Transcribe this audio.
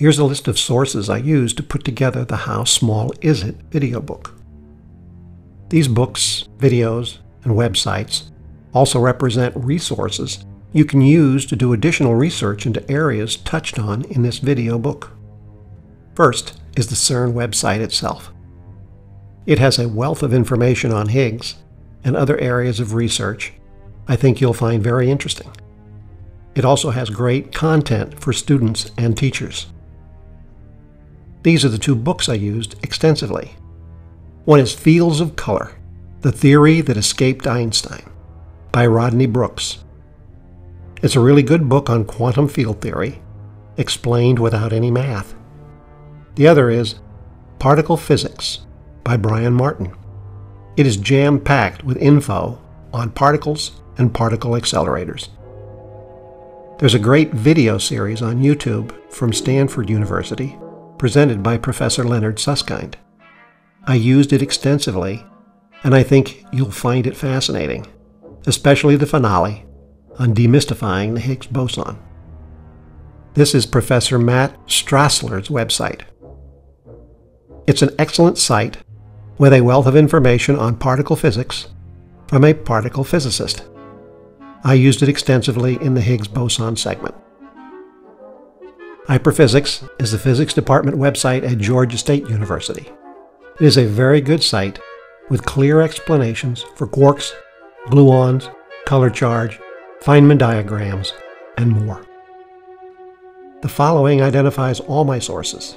Here's a list of sources I used to put together the How Small Is It video book. These books, videos, and websites also represent resources you can use to do additional research into areas touched on in this video book. First is the CERN website itself. It has a wealth of information on Higgs and other areas of research I think you'll find very interesting. It also has great content for students and teachers. These are the two books I used extensively. One is Fields of Color The Theory That Escaped Einstein by Rodney Brooks. It's a really good book on quantum field theory, explained without any math. The other is Particle Physics by Brian Martin. It is jam packed with info on particles and particle accelerators. There's a great video series on YouTube from Stanford University presented by Professor Leonard Susskind. I used it extensively, and I think you'll find it fascinating, especially the finale on demystifying the Higgs boson. This is Professor Matt Strassler's website. It's an excellent site with a wealth of information on particle physics from a particle physicist. I used it extensively in the Higgs boson segment. Hyperphysics is the physics department website at Georgia State University. It is a very good site with clear explanations for quarks, gluons, color charge, Feynman diagrams, and more. The following identifies all my sources.